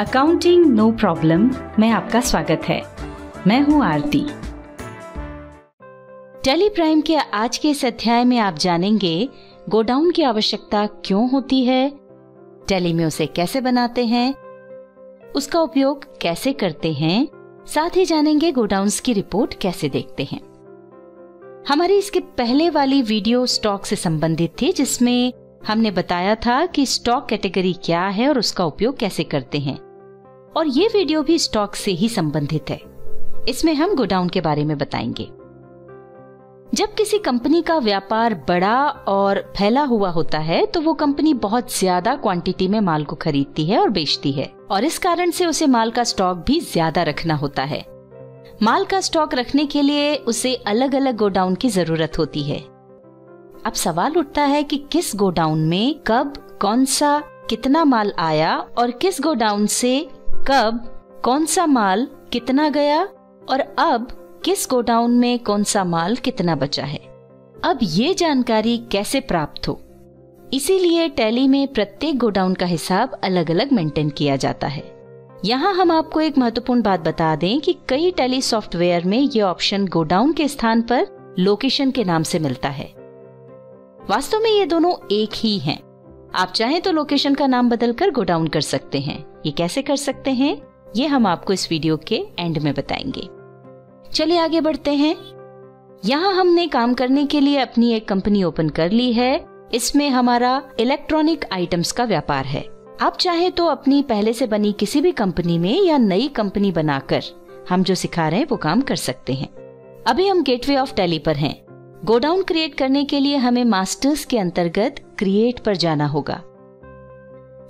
Accounting no problem में आपका स्वागत है। मैं हूँ आरती। टेली प्राइम के आज के इस अध्याय में आप जानेंगे, गोडाउन की आवश्यकता क्यों होती है, टेली में उसे कैसे बनाते हैं, उसका उपयोग कैसे करते हैं, साथ ही जानेंगे गोडाउन्स की रिपोर्ट कैसे देखते हैं। हमारी इसके पहले वाली वीडियो स्टॉक से संबंधित थी, जिसमें हमने बताया था कि स्टॉक कैटेगरी क्या है और उसका उपयोग कैसे करते हैं। और ये वीडियो भी स्टॉक से ही संबंधित है। इसमें हम गोडाउन के बारे में बताएँगे। जब किसी कंपनी का व्यापार बड़ा और फैला हुआ होता है तो वो कंपनी बहुत ज़्यादा क्वांटिटी में माल को खरीदती है और बेचती है। और इस कारण से उसे माल का स्टॉक भी ज़्यादा रखना होता है। माल का स्टॉक रखने के लिए उसे अलग अलग गोडाउन की ज़रूरत होती है। अब सवाल उठता है कि किस गोडाउन में कब, कौन सा, कितना माल आया और किस गोडाउन से कब, कौन सा माल कितना गया और अब किस गोडाउन में कौन सा माल कितना बचा है? अब ये जानकारी कैसे प्राप्त हो? इसीलिए टैली में प्रत्येक गोडाउन का हिसाब अलग अलग मेंटेन किया जाता है। यहाँ हम आपको एक महत्वपूर्ण बात बता दें कि कई टैली सॉफ्टवेयर में ये ऑप्शन गोडाउन के स्थान पर लोकेशन के नाम से मिलता है। वास्तव में ये दोनों एक ही हैं। आप चाहें तो लोकेशन का नाम बदल बदलकर गोडाउन कर सकते हैं। ये कैसे कर सकते हैं? ये हम आपको इस वीडियो के एंड में बताएँगे। चलिए आगे बढ़ते हैं। यहाँ हमने काम करने के लिए अपनी एक कंपनी ओपन कर ली है। इसमें हमारा इलेक्ट्रॉनिक आइटम्स का व्यापार है। आप चाहे तो अपनी पहले से बनी किसी भी कंपनी में या नई कंपनी बनाकर हम जो सिखा रहे हैं वो काम कर सकते हैं। अभी हम गेटवे ऑफ़ टेली पर हैं। गोडाउन क्रिएट करने के लिए हमें मास्टर्स के अंतर्गत क्रिएट पर जाना होगा।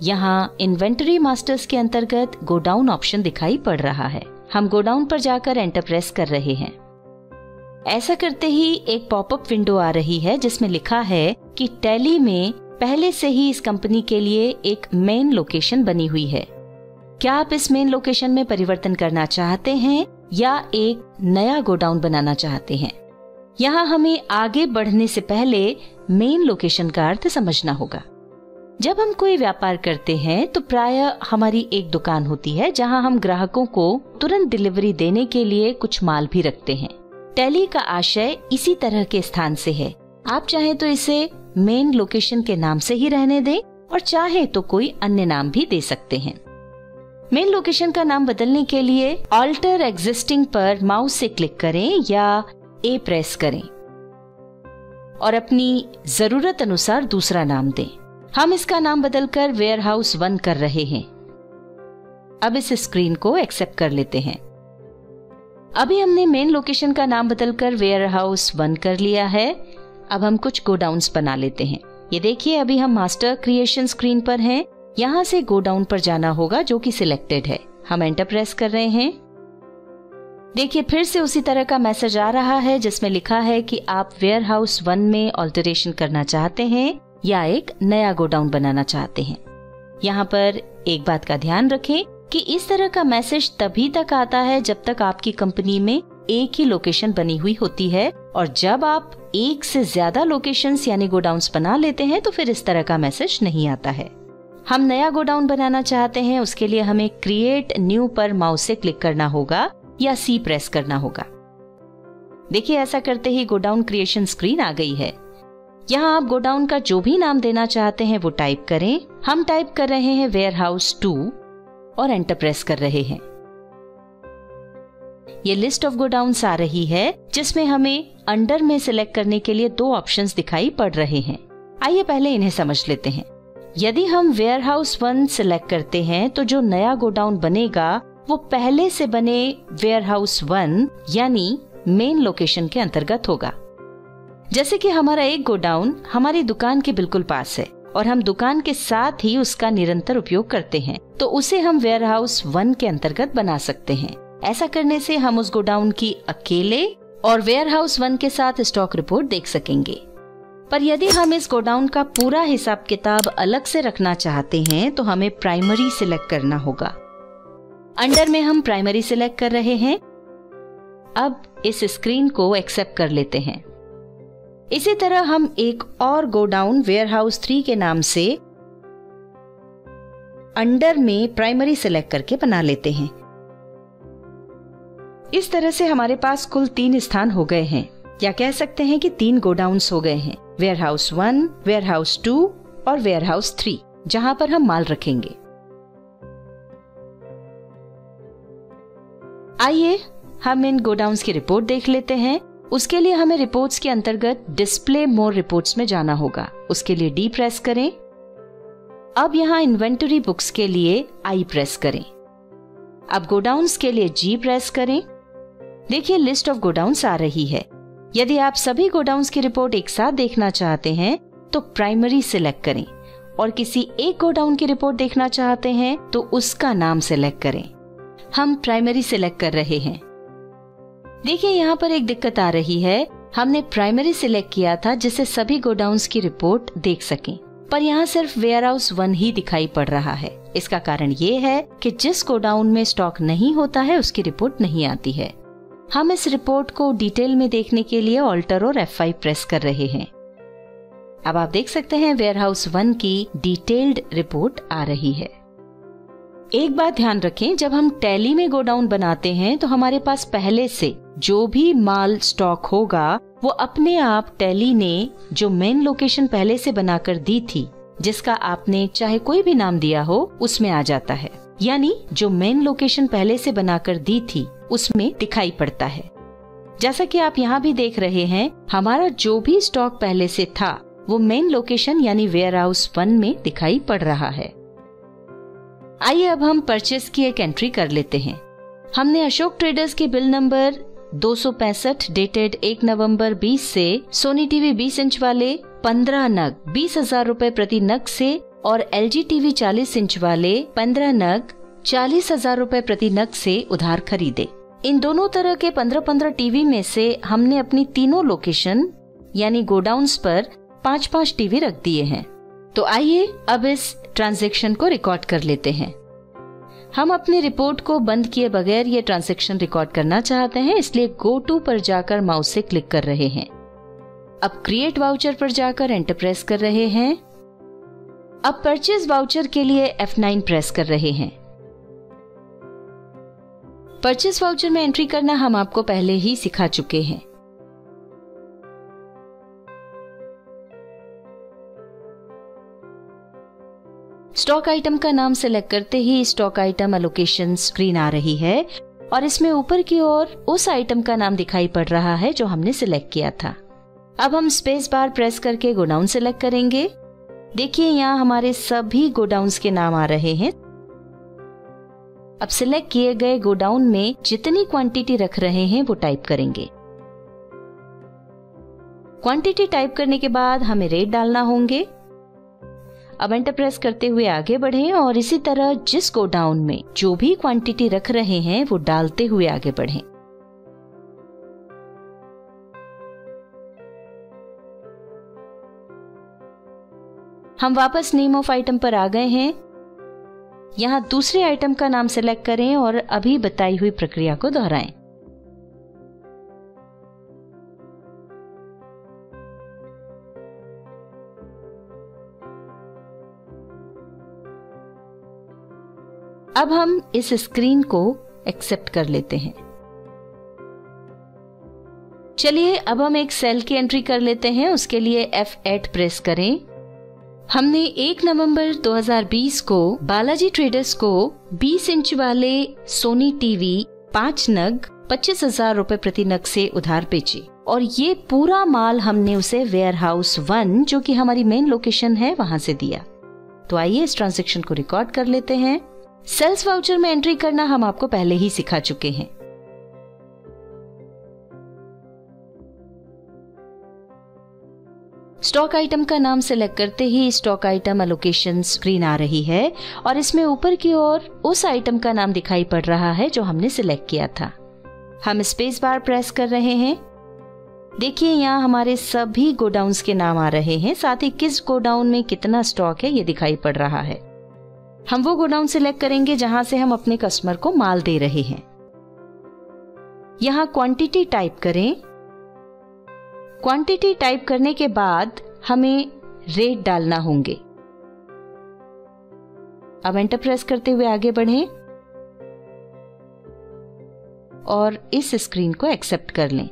यहाँ इन्वेंटरी मास्टर्स के अंतर्गत गोडाउन ऑप्शन दिखाई पड़ रहा है। हम गोडाउन पर जाकर एंटर प्रेस कर रहे हैं। ऐसा करते ही एक पॉपअप विंडो आ रही है, जिसमें लिखा है कि टैली में पहले से ही इस कंपनी के लिए एक मेन लोकेशन बनी हुई है। क्या आप इस मेन लोकेशन में परिवर्तन करना चाहते हैं या एक नया गोडाउन बनाना चाहते हैं? यहाँ हमें आगे बढ़ने से पहले मेन लोकेशन का अर्थ समझना होगा। जब हम कोई व्यापार करते हैं तो प्राय हमारी एक दुकान होती है, जहाँ हम ग्राहकों को तुरंत डिलीवरी देने के लिए कुछ माल भी रखते हैं। टैली का आशय इसी तरह के स्थान से है। आप चाहे तो इसे मेन लोकेशन के नाम से ही रहने दें, और चाहे तो कोई अन्य नाम भी दे सकते हैं। मेन लोकेशन का नाम बदलने के लिए ऑल्टर एग्जिस्टिंग पर माउस से क्लिक करें या ए प्रेस करें। और अपनी ज़रूरत अनुसार दूसरा नाम दें। हम इसका नाम बदलकर वेयर हाउस वन कर रहे हैं। अब इस स्क्रीन को एक्सेप्ट कर लेते हैं। अभी हमने मेन लोकेशन का नाम बदलकर वेयर हाउस वन कर लिया है। अब हम कुछ गोडाउन्स बना लेते हैं। ये देखिए, अभी हम मास्टर क्रिएशन स्क्रीन पर हैं। यहाँ से गोडाउन पर जाना होगा जो कि सिलेक्टेड है। हम एंटर प्रेस कर रहे हैं। देखिए, फिर से उसी तरह का मैसेज आ रहा है जिसमें लिखा है कि आप वेयर हाउस वन में ऑल्टरेशन करना चाहते हैं या एक नया गोडाउन बनाना चाहते हैं। यहाँ पर एक बात का ध्यान रखें कि इस तरह का मैसेज तभी तक आता है जब तक आपकी कंपनी में एक ही लोकेशन बनी हुई होती है और जब आप एक से ज़्यादा लोकेशन यानी गोडाउन बना लेते हैं तो फिर इस तरह का मैसेज नहीं आता है। हम नया गोडाउन बनाना चाहते हैं, उसके लिए हमें क्रिएट न्यू पर माउस से क्लिक करना होगा। या सी प्रेस करना होगा। देखिए, ऐसा करते ही गोडाउन क्रिएशन स्क्रीन आ गई है। यहाँ आप गोडाउन का जो भी नाम देना चाहते हैं, वो टाइप करें। हम टाइप कर रहे हैं वेयर हाउस टू और एंटर प्रेस कर रहे हैं। ये लिस्ट ऑफ़ गोडाउन आ रही है, जिसमें हमें अंडर में सिलेक्ट करने के लिए दो ऑप्शंस दिखाई पड़ रहे हैं। आइए पहले इन्हें समझ लेते हैं। यदि हम वेयर हाउस वन सिलेक्ट करते हैं तो जो नया गोडाउन बनेगा वो पहले से बने वेयर हाउस वन यानी मेन लोकेशन के अंतर्गत होगा। जैसे कि हमारा एक गोडाउन हमारी दुकान के बिल्कुल पास है और हम दुकान के साथ ही उसका निरंतर उपयोग करते हैं तो उसे हम वेयर हाउस वन के अंतर्गत बना सकते हैं। ऐसा करने से हम उस गोडाउन की अकेले और वेयर हाउस वन के साथ स्टॉक रिपोर्ट देख सकेंगे। पर यदि हम इस गोडाउन का पूरा हिसाब किताब अलग से रखना चाहते हैं तो हमें प्राइमरी सिलेक्ट करना होगा। अंडर में हम प्राइमरी सिलेक्ट कर रहे हैं। अब इस स्क्रीन को एक्सेप्ट कर लेते हैं। इसी तरह हम एक और गोडाउन वेयर हाउस थ्री के नाम से अंडर में प्राइमरी सिलेक्ट करके बना लेते हैं। इस तरह से हमारे पास कुल तीन स्थान हो गए हैं। या कह सकते हैं कि तीन गोडाउन्स हो गए हैं। Warehouse one warehouse two और वेयर हाउस थ्री जहाँ पर हम माल रखेंगे। आइए, हम इन गोडाउन्स की रिपोर्ट देख लेते हैं। उसके लिए हमें रिपोर्ट्स के अंतर्गत डिस्प्ले मोर रिपोर्ट्स में जाना होगा। उसके लिए डी प्रेस करें। अब यहाँ इन्वेंटरी बुक्स के लिए आई प्रेस करें। अब गोडाउन्स के लिए जी प्रेस करें। देखिए, लिस्ट ऑफ़ गोडाउन्स आ रही है। यदि आप सभी गोडाउन्स की रिपोर्ट एक साथ देखना चाहते हैं तो प्राइमरी सिलेक्ट करें। और किसी एक गोडाउन की रिपोर्ट देखना चाहते हैं तो उसका नाम सिलेक्ट करें। हम प्राइमरी सिलेक्ट कर रहे हैं। देखिए, यहाँ पर एक दिक्कत आ रही है। हमने प्राइमरी सिलेक्ट किया था जिससे सभी गोडाउन्स की रिपोर्ट देख सकें। पर यहाँ सिर्फ़ वेयर हाउस वन ही दिखाई पड़ रहा है। इसका कारण ये है कि जिस गोडाउन में स्टॉक नहीं होता है, उसकी रिपोर्ट नहीं आती है। हम इस रिपोर्ट को डिटेल में देखने के लिए ऑल्टर और F5 प्रेस कर रहे हैं। अब आप देख सकते हैं वेयर हाउस वन की डिटेल्ड रिपोर्ट आ रही है। एक बात ध्यान रखें, जब हम टैली में गोडाउन बनाते हैं तो हमारे पास पहले से जो भी माल स्टॉक होगा, वो अपने आप टैली ने जो मेन लोकेशन पहले से बनाकर दी थी, जिसका आपने चाहे कोई भी नाम दिया हो, उसमें आ जाता है। यानी, जो मेन लोकेशन पहले से बनाकर दी थी, उसमें दिखाई पड़ता है। जैसा कि आप यहाँ भी देख रहे हैं, हमारा जो भी स्टॉक पहले से था, वो मेन लोकेशन यानी वेयर हाउस वन में दिखाई पड़ रहा है। आइए अब हम परचेस की एक एंट्री कर लेते हैं। हमने अशोक ट्रेडर्स के बिल नंबर दो सौ पैंसठ डेटेड 1 नवंबर 20 से सोनी टीवी 20 इंच वाले 15 नग बीस हज़ार रूपए प्रति नग से और एल जी टीवी चालीस इंच वाले 15 नग चालीस हज़ार रूपए प्रति नग से उधार खरीदे। इन दोनों तरह के 15-15 टीवी में से हमने अपनी तीनों लोकेशन यानी गोडाउन्स पर पाँच पाँच टीवी रख दिए हैं। तो आइए अब इस ट्रांजेक्शन को रिकॉर्ड कर लेते हैं। हम अपनी रिपोर्ट को बंद किए बगैर ये ट्रांजेक्शन रिकॉर्ड करना चाहते हैं, इसलिए गो टू पर जाकर माउस से क्लिक कर रहे हैं। अब क्रिएट वाउचर पर जाकर एंटर प्रेस कर रहे हैं। अब परचेज वाउचर के लिए F9 प्रेस कर रहे हैं। परचेज वाउचर में एंट्री करना हम आपको पहले ही सिखा चुके हैं। स्टॉक आइटम का नाम सेलेक्ट करते ही स्टॉक आइटम एलोकेशन स्क्रीन आ रही है और इसमें ऊपर की ओर उस आइटम का नाम दिखाई पड़ रहा है जो हमने सिलेक्ट किया था। अब हम स्पेस बार प्रेस करके गोडाउन सिलेक्ट करेंगे। देखिए यहाँ हमारे सभी गोडाउन्स के नाम आ रहे हैं। अब सिलेक्ट किए गए गोडाउन में जितनी क्वांटिटी रख रहे हैं वो टाइप करेंगे। क्वांटिटी टाइप करने के बाद हमें रेट डालना होंगे। अब एंटर प्रेस करते हुए आगे बढ़े और इसी तरह जिस गोडाउन में जो भी क्वांटिटी रख रहे हैं, वो डालते हुए आगे बढ़े। हम वापस नेम ऑफ़ आइटम पर आ गए हैं। यहाँ दूसरे आइटम का नाम सेलेक्ट करें और अभी बताई हुई प्रक्रिया को दोहराएँ। अब हम इस स्क्रीन को एक्सेप्ट कर लेते हैं। चलिए, अब हम एक सेल की एंट्री कर लेते हैं। उसके लिए F8 प्रेस करें। हमने 1 नवंबर 2020 को बालाजी ट्रेडर्स को 20 इंच वाले सोनी टीवी पाँच नग पच्चीस हज़ार रूपए प्रति नग से उधार बेचे। और ये पूरा माल हमने उसे वेयर हाउस वन जो कि हमारी मेन लोकेशन है, वहाँ से दिया। तो आइए इस ट्रांजेक्शन को रिकॉर्ड कर लेते हैं। सेल्स वाउचर में एंट्री करना हम आपको पहले ही सिखा चुके हैं। स्टॉक आइटम का नाम सिलेक्ट करते ही स्टॉक आइटम एलोकेशन स्क्रीन आ रही है और इसमें ऊपर की ओर उस आइटम का नाम दिखाई पड़ रहा है जो हमने सिलेक्ट किया था। हम स्पेस बार प्रेस कर रहे हैं। देखिए यहाँ हमारे सभी गोडाउन्स के नाम आ रहे हैं, साथ ही किस गोडाउन में कितना स्टॉक है ये दिखाई पड़ रहा है। हम वो गोडाउन सिलेक्ट करेंगे जहाँ से हम अपने कस्टमर को माल दे रहे हैं। यहाँ क्वांटिटी टाइप करें। क्वांटिटी टाइप करने के बाद हमें रेट डालना होंगे। अब एंटर प्रेस करते हुए आगे बढ़ें और इस स्क्रीन को एक्सेप्ट कर लें।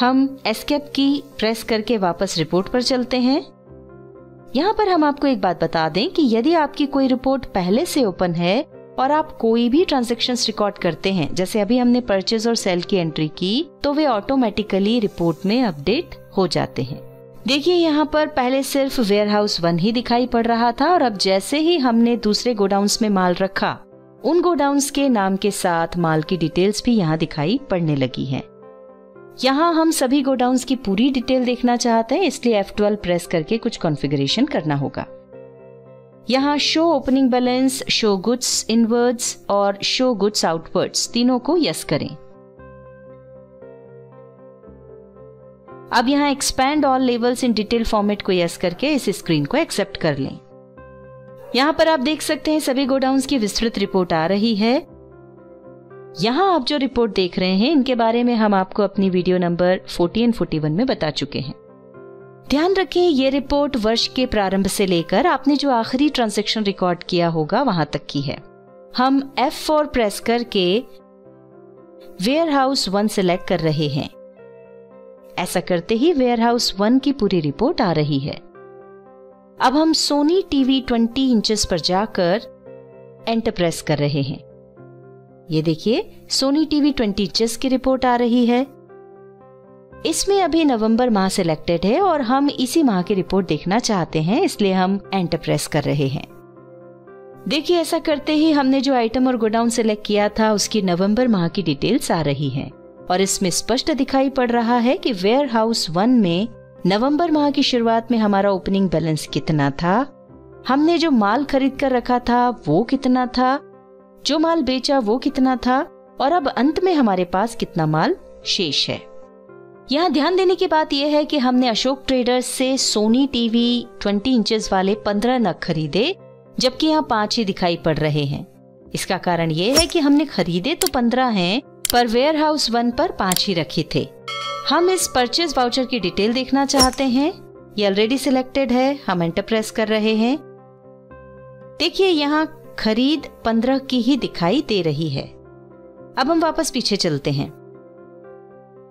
हम एस्केप की प्रेस करके वापस रिपोर्ट पर चलते हैं। यहाँ पर हम आपको एक बात बता दें कि यदि आपकी कोई रिपोर्ट पहले से ओपन है और आप कोई भी ट्रांजेक्शन रिकॉर्ड करते हैं, जैसे अभी हमने परचेज और सेल की एंट्री की तो वे ऑटोमेटिकली रिपोर्ट में अपडेट हो जाते हैं देखिए, यहाँ पर पहले सिर्फ़ वेयर हाउस वन ही दिखाई पड़ रहा था और अब जैसे ही हमने दूसरे गोडाउन्स में माल रखा, उन गोडाउन्स के नाम के साथ माल की डिटेल्स भी यहाँ दिखाई पड़ने लगी हैं। यहाँ हम सभी गोडाउन्स की पूरी डिटेल देखना चाहते हैं, इसलिए F12 प्रेस करके कुछ कॉन्फ़िगरेशन करना होगा। यहाँ show opening balance show goods inwards और शो गुड्स आउटवर्ड्स तीनों को यस करें। अब यहाँ expand all levels in detail format को यस करके इस स्क्रीन को एक्सेप्ट कर लें। यहाँ पर आप देख सकते हैं सभी गोडाउन्स की विस्तृत रिपोर्ट आ रही है। यहाँ आप जो रिपोर्ट देख रहे हैं, इनके बारे में हम आपको अपनी वीडियो नंबर 40 एंड 41 में बता चुके हैं। ध्यान रखें, ये रिपोर्ट वर्ष के प्रारंभ से लेकर आपने जो आखिरी ट्रांजेक्शन रिकॉर्ड किया होगा, वहाँ तक की है। हम F4 प्रेस करके वेयर हाउस वन सिलेक्ट कर रहे हैं। ऐसा करते ही वेयर हाउस वन की पूरी रिपोर्ट आ रही है। अब हम सोनी टीवी 20 इंचेस पर जाकर एंटर प्रेस कर रहे हैं। ये देखिए सोनी टीवी 20 इंचेस की रिपोर्ट आ रही है। इसमें अभी नवंबर माह सिलेक्टेड है और हम इसी माह की रिपोर्ट देखना चाहते हैं, इसलिए हम एंटर प्रेस कर रहे हैं। देखिए, ऐसा करते ही हमने जो आइटम और गोडाउन सिलेक्ट किया था, उसकी नवंबर माह की डिटेल्स आ रही हैं। और इसमें स्पष्ट दिखाई पड़ रहा है कि वेयर हाउस वन में नवंबर माह की शुरुआत में हमारा ओपनिंग बैलेंस कितना था, हमने जो माल खरीद कर रखा था, वो कितना था जो माल बेचा वो कितना था और अब अंत में हमारे पास कितना माल शेष है। यहाँ ध्यान देने की बात यह है कि हमने अशोक ट्रेडर्स से सोनी टीवी 20 इंचेस वाले 15 नग खरीदे, जबकि यहाँ पाँच ही दिखाई पड़ रहे हैं। इसका कारण ये है कि हमने खरीदे तो 15 हैं, पर वेयर हाउस वन पर पाँच ही रखे थे। हम इस परचेज वाउचर की डिटेल देखना चाहते हैं। ये ऑलरेडी सिलेक्टेड है, हम एंटर प्रेस कर रहे हैं। देखिए, यहाँ खरीद पंद्रह की ही दिखाई दे रही है। अब हम वापस पीछे चलते हैं।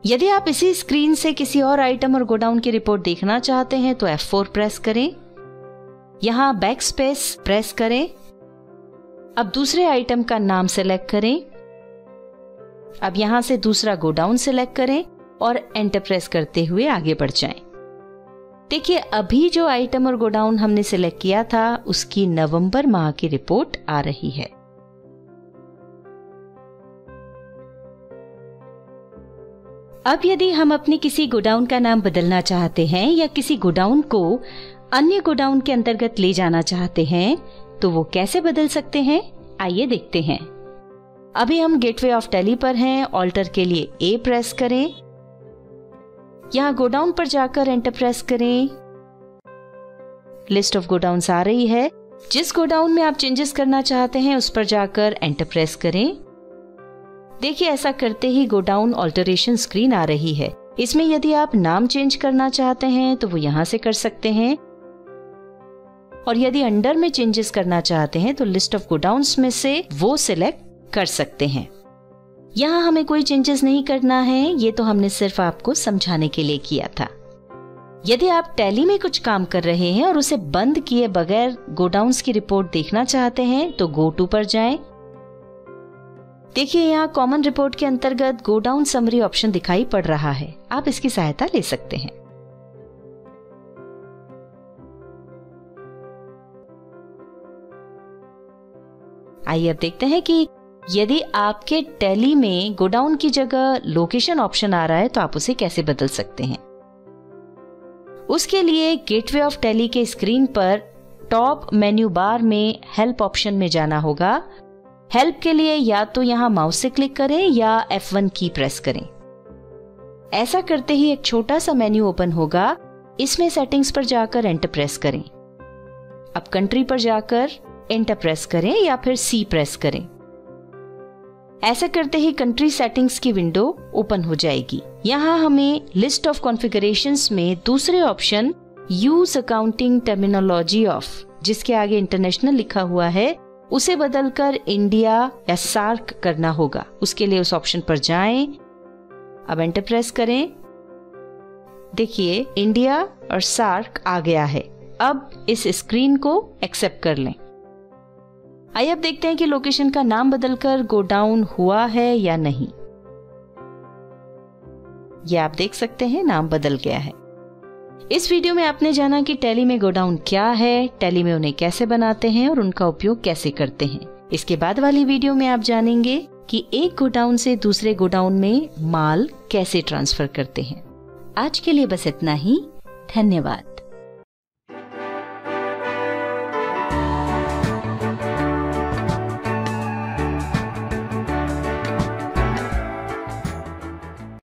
यदि आप इसी स्क्रीन से किसी और आइटम और गोडाउन की रिपोर्ट देखना चाहते हैं तो F4 प्रेस करें। यहाँ बैक स्पेस प्रेस करें। अब दूसरे आइटम का नाम सेलेक्ट करें। अब यहाँ से दूसरा गोडाउन सेलेक्ट करें और एंटर प्रेस करते हुए आगे बढ़ जाएँ। देखिए, अभी जो आइटम और गोडाउन हमने सिलेक्ट किया था, उसकी नवंबर माह की रिपोर्ट आ रही है। अब यदि हम अपने किसी गोडाउन का नाम बदलना चाहते हैं या किसी गोडाउन को अन्य गोडाउन के अंतर्गत ले जाना चाहते हैं तो वो कैसे बदल सकते हैं? आइए देखते हैं। अभी हम गेटवे ऑफ़ टेली पर हैं ऑल्टर के लिए ए प्रेस करें। यहाँ गोडाउन पर जाकर एंटर प्रेस करें। लिस्ट ऑफ़ गोडाउन आ रही है। जिस गोडाउन में आप चेंजेस करना चाहते हैं, उस पर जाकर एंटर प्रेस करें। देखिए, ऐसा करते ही गोडाउन ऑल्टरेशन स्क्रीन आ रही है। इसमें यदि आप नाम चेंज करना चाहते हैं तो वो यहाँ से कर सकते हैं। और यदि अंडर में चेंजेस करना चाहते हैं तो लिस्ट ऑफ़ गोडाउन्स में से वो सिलेक्ट कर सकते हैं। यहाँ हमें कोई चेंजेस नहीं करना है, ये तो हमने सिर्फ़ आपको समझाने के लिए किया था। यदि आप टैली में कुछ काम कर रहे हैं और उसे बंद किए बगैर गोडाउन्स की रिपोर्ट देखना चाहते हैं तो गो टू पर जाएँ। देखिए, यहाँ कॉमन रिपोर्ट के अंतर्गत गोडाउन समरी ऑप्शन दिखाई पड़ रहा है। आप इसकी सहायता ले सकते हैं। आइए अब देखते हैं कि यदि आपके टैली में गोडाउन की जगह लोकेशन ऑप्शन आ रहा है तो आप उसे कैसे बदल सकते हैं? उसके लिए गेटवे ऑफ़ टैली के स्क्रीन पर टॉप मेन्यू बार में हेल्प ऑप्शन में जाना होगा। हेल्प के लिए या तो यहाँ माउस से क्लिक करें या F1 की प्रेस करें। ऐसा करते ही एक छोटा सा मेन्यू ओपन होगा। इसमें सेटिंग्स पर जाकर एंटर प्रेस करें। अब कंट्री पर जाकर एंटर प्रेस करें या फिर सी प्रेस करें। ऐसा करते ही कंट्री सेटिंग्स की विंडो ओपन हो जाएगी। यहाँ हमें लिस्ट ऑफ़ कॉन्फ़िगरेशंस में दूसरे option use accounting terminology of जिसके आगे इंटरनेशनल लिखा हुआ है, उसे बदलकर इंडिया या सार्क करना होगा। उसके लिए उस ऑप्शन पर जाएँ। अब एंटर प्रेस करें। देखिए इंडिया और सार्क आ गया है। अब इस स्क्रीन को एक्सेप्ट कर लें। आइए अब देखते हैं कि लोकेशन का नाम बदलकर गोडाउन हुआ है या नहीं। ये आप देख सकते हैं, नाम बदल गया है। इस वीडियो में आपने जाना कि टैली में गोडाउन क्या है, टैली में उन्हें कैसे बनाते हैं और उनका उपयोग कैसे करते हैं। इसके बाद वाली वीडियो में आप जानेंगे कि एक गोडाउन से दूसरे गोडाउन में माल कैसे ट्रांसफ़र करते हैं। आज के लिए बस इतना ही। धन्यवाद।